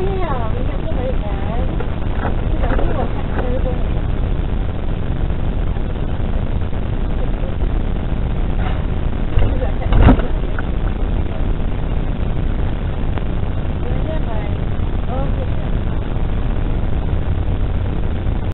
Oh, yeah,